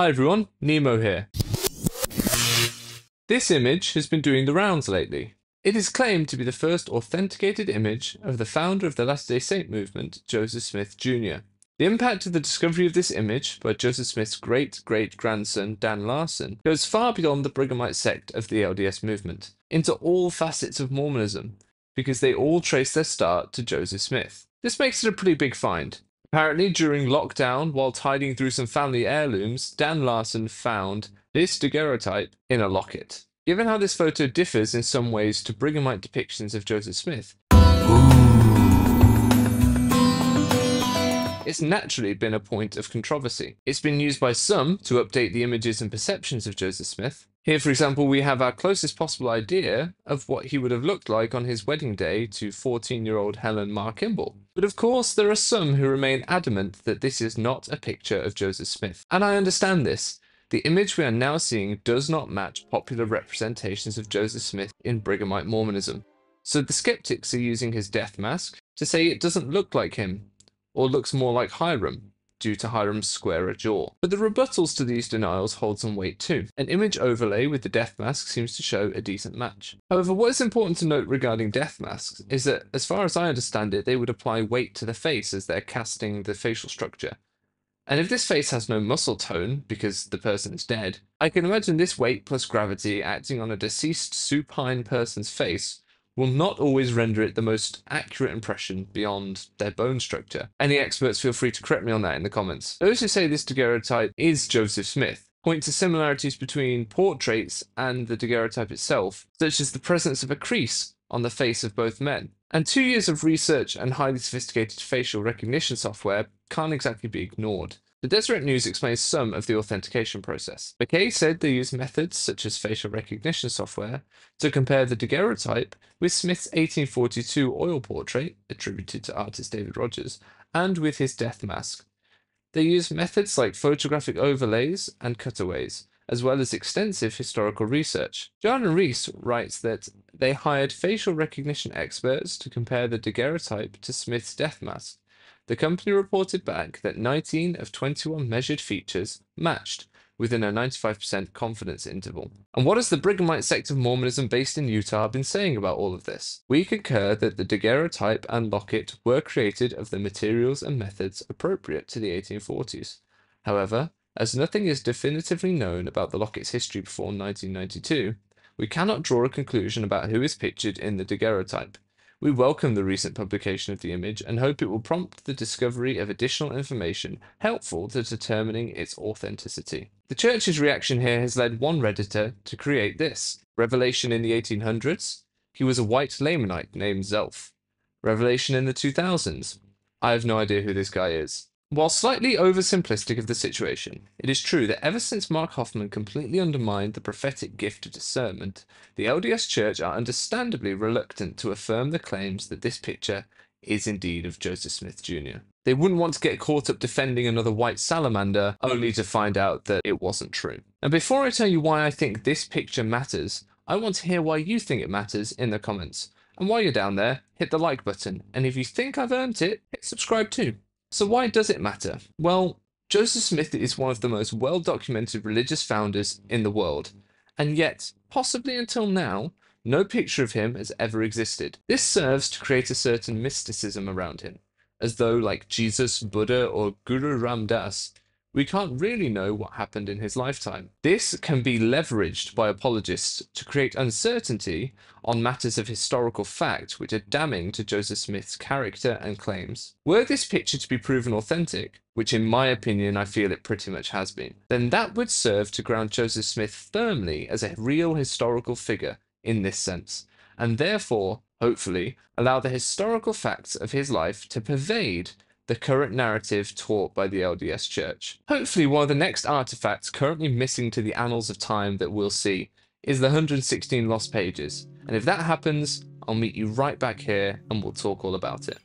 Hi everyone, Nemo here. This image has been doing the rounds lately. It is claimed to be the first authenticated image of the founder of the Latter-day Saint movement, Joseph Smith Jr. The impact of the discovery of this image by Joseph Smith's great-great-grandson Dan Larsen goes far beyond the Brighamite sect of the LDS movement, into all facets of Mormonism, because they all trace their start to Joseph Smith. This makes it a pretty big find, Apparently, during lockdown, while tidying through some family heirlooms, Dan Larsen found this daguerreotype in a locket. Given how this photo differs in some ways to Brighamite depictions of Joseph Smith, it's naturally been a point of controversy. It's been used by some to update the images and perceptions of Joseph Smith, here, for example, we have our closest possible idea of what he would have looked like on his wedding day to 14-year-old Helen Mar Kimball. But of course, there are some who remain adamant that this is not a picture of Joseph Smith. And I understand this. The image we are now seeing does not match popular representations of Joseph Smith in Brighamite Mormonism. So the skeptics are using his death mask to say it doesn't look like him, or looks more like Hyrum, due to Hyrum's squarer jaw. But the rebuttals to these denials hold some weight too. An image overlay with the death mask seems to show a decent match. However, what is important to note regarding death masks is that, as far as I understand it, they would apply weight to the face as they're casting the facial structure. And if this face has no muscle tone, because the person is dead, I can imagine this weight plus gravity acting on a deceased supine person's face will not always render it the most accurate impression beyond their bone structure. Any experts feel free to correct me on that in the comments. Those who say this daguerreotype is Joseph Smith point to similarities between portraits and the daguerreotype itself, such as the presence of a crease on the face of both men. And two years of research and highly sophisticated facial recognition software can't exactly be ignored. The Deseret News explains some of the authentication process. McKay said they use methods such as facial recognition software to compare the daguerreotype with Smith's 1842 oil portrait, attributed to artist David Rogers, and with his death mask. They use methods like photographic overlays and cutaways, as well as extensive historical research. Jana Riess writes that they hired facial recognition experts to compare the daguerreotype to Smith's death mask the company reported back that 19 of 21 measured features matched within a 95% confidence interval. And what has the Brighamite sect of Mormonism based in Utah been saying about all of this? We concur that the daguerreotype and locket were created of the materials and methods appropriate to the 1840s. However, as nothing is definitively known about the locket's history before 1992, we cannot draw a conclusion about who is pictured in the daguerreotype, we welcome the recent publication of the image and hope it will prompt the discovery of additional information helpful to determining its authenticity. The church's reaction here has led one Redditor to create this. Revelation in the 1800s, he was a white Lamanite named Zelph. Revelation in the 2000s, I have no idea who this guy is. While slightly oversimplistic of the situation, it is true that ever since Mark Hofmann completely undermined the prophetic gift of discernment, the LDS Church are understandably reluctant to affirm the claims that this picture is indeed of Joseph Smith Jr. They wouldn't want to get caught up defending another white salamander only to find out that it wasn't true. And before I tell you why I think this picture matters, I want to hear why you think it matters in the comments. And while you're down there, hit the like button, and if you think I've earned it, hit subscribe too. So why does it matter? Well, Joseph Smith is one of the most well-documented religious founders in the world, and yet, possibly until now, no picture of him has ever existed. This serves to create a certain mysticism around him, as though, like Jesus, Buddha, or Guru Ram Das, we can't really know what happened in his lifetime. This can be leveraged by apologists to create uncertainty on matters of historical fact which are damning to Joseph Smith's character and claims. Were this picture to be proven authentic, which in my opinion I feel it pretty much has been, then that would serve to ground Joseph Smith firmly as a real historical figure in this sense, and therefore, hopefully, allow the historical facts of his life to pervade the current narrative taught by the LDS Church. Hopefully, one of the next artifacts currently missing to the annals of time that we'll see is the 116 lost pages. And if that happens, I'll meet you right back here and we'll talk all about it.